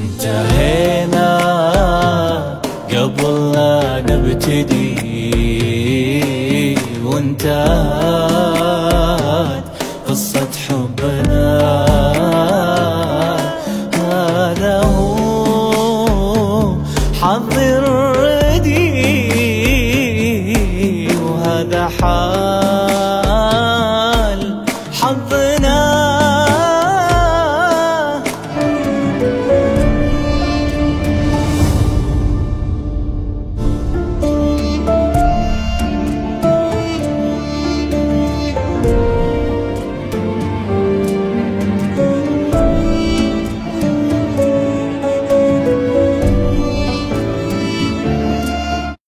انتهينا قبل لا نبتدي. وانتهت قصة حبنا. هذا هو حظ الردي وهذا حال